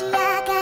うん